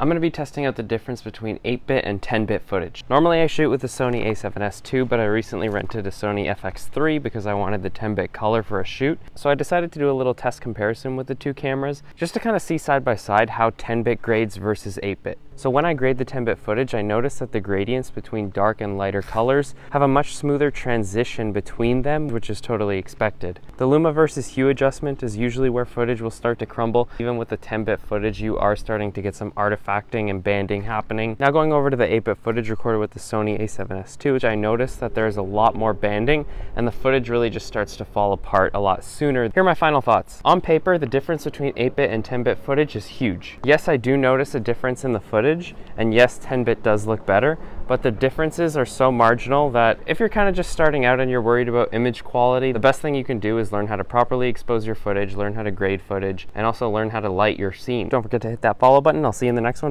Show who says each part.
Speaker 1: I'm going to be testing out the difference between 8-bit and 10-bit footage. Normally I shoot with the Sony a7S II, but I recently rented a Sony FX3 because I wanted the 10-bit color for a shoot. So I decided to do a little test comparison with the two cameras, just to kind of see side by side how 10-bit grades versus 8-bit. So when I grade the 10-bit footage, I notice that the gradients between dark and lighter colors have a much smoother transition between them, which is totally expected. The luma versus hue adjustment is usually where footage will start to crumble. Even with the 10-bit footage, you are starting to get some artifacting and banding happening. Now going over to the 8-bit footage recorded with the Sony a7S II, which I noticed that there's a lot more banding and the footage really just starts to fall apart a lot sooner. Here are my final thoughts. On paper, the difference between 8-bit and 10-bit footage is huge. Yes, I do notice a difference in the footage footage. And yes, 10-bit does look better, but the differences are so marginal that if you're kind of just starting out and you're worried about image quality, the best thing you can do is learn how to properly expose your footage, learn how to grade footage, and also learn how to light your scene. Don't forget to hit that follow button. I'll see you in the next one.